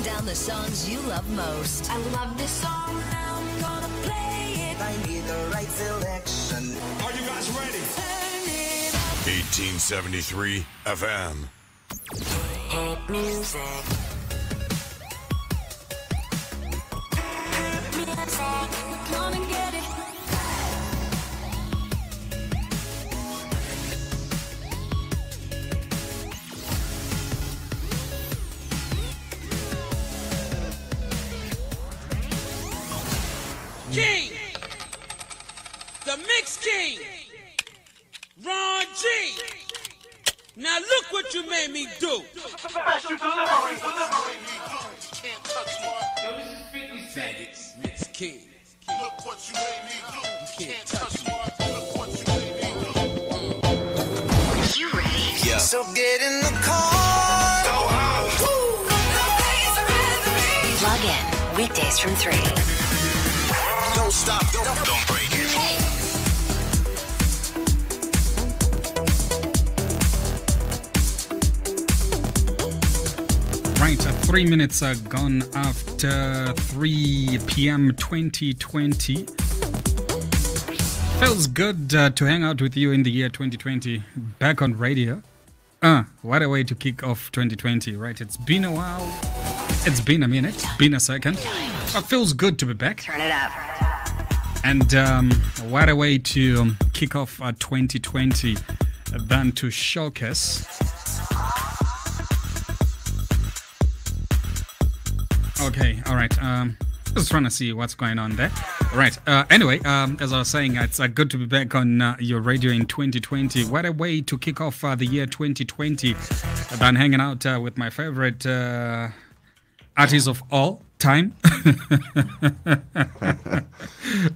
counting down the songs you love most. I love this song, now I'm gonna play it. I need the right selection. Are you guys ready? Turn it up. 1873 FM. Hit music. Music. What you made me do. Faggots, Mix King. You can't touch me. You ready? So get in the car. Go home. Plug in weekdays from 3. Don't stop. Don't, don't break Right, uh, three minutes are gone after 3 p.m. 2020. Feels good uh, to hang out with you in the year 2020, back on radio. Uh, what a way to kick off 2020, right? It's been a while. It's been a minute, been a second. It feels good to be back. Turn it up. And um, what a way to um, kick off uh, 2020 than to showcase. Okay, all right. Um, just trying to see what's going on there. All right. Uh, anyway, um, as I was saying, it's uh, good to be back on uh, your radio in 2020. What a way to kick off uh, the year 2020 than hanging out uh, with my favorite uh, artist of all time,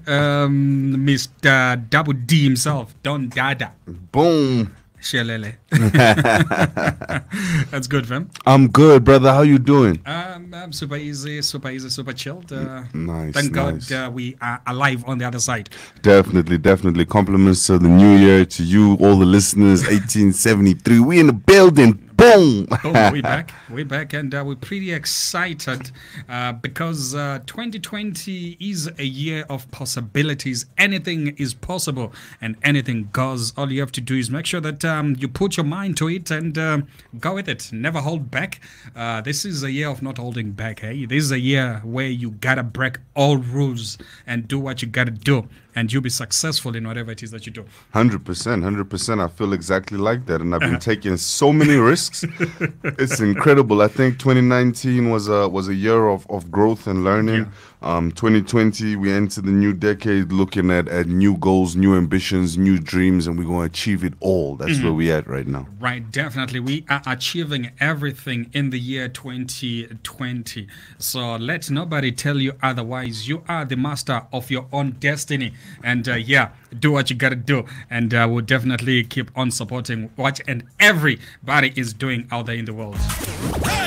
um, Mr. Double D himself, Don Dada. Boom. Shelele. That's good, fam. I'm good, brother. How you doing? Um, um, super easy, super easy, super chilled. Uh, Nice, Thank nice. God uh, we are alive on the other side. Definitely, definitely. Compliments to the new year, to you, all the listeners. 1873. We in the building. Boom. Boom, we back, we back, and uh, we're pretty excited uh, because uh, 2020 is a year of possibilities. Anything is possible, and anything goes. All you have to do is make sure that um, you put your mind to it and uh, go with it. Never hold back. Uh, this is a year of not holding back. Hey, this is a year where you gotta break all rules and do what you gotta do, and you'll be successful in whatever it is that you do. 100%. 100%. I feel exactly like that. And I've been uh-huh. taking so many risks. it's incredible. I think 2019 was a, was a year of, of growth and learning. Um, 2020, we enter the new decade looking at, at new goals, new ambitions, new dreams, and we're going to achieve it all. That's where we're at right now. Right, definitely. We are achieving everything in the year 2020. So let nobody tell you otherwise. You are the master of your own destiny. And uh, yeah, do what you got to do. And uh, we'll definitely keep on supporting what and everybody is doing out there in the world.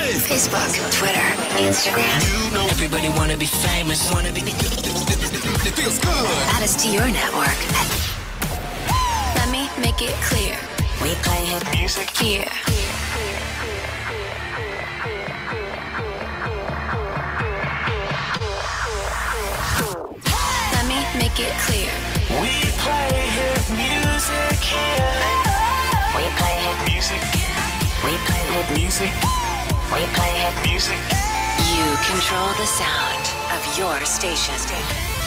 Facebook, Twitter, Instagram. You know everybody wanna be famous, wanna be. It feels good. Add us to your network. Let me make it clear. We play hit music here. Let me make it clear. We play hit music here. We play hit Music, We play hit music, We play hit music. You control the sound of your station. She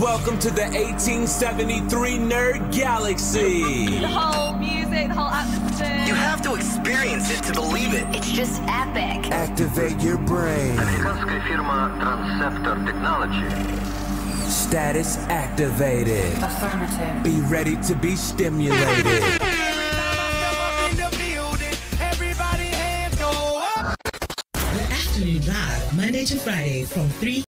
Welcome to the 1873 Nerd Galaxy. The whole music, the whole atmosphere. You have to experience it to believe it. It's just epic. Activate your brain. Американская фирма Transceptor Technology. Status activated. Affirmative. Be ready to be stimulated. Afternoon Live, Monday to Friday from 3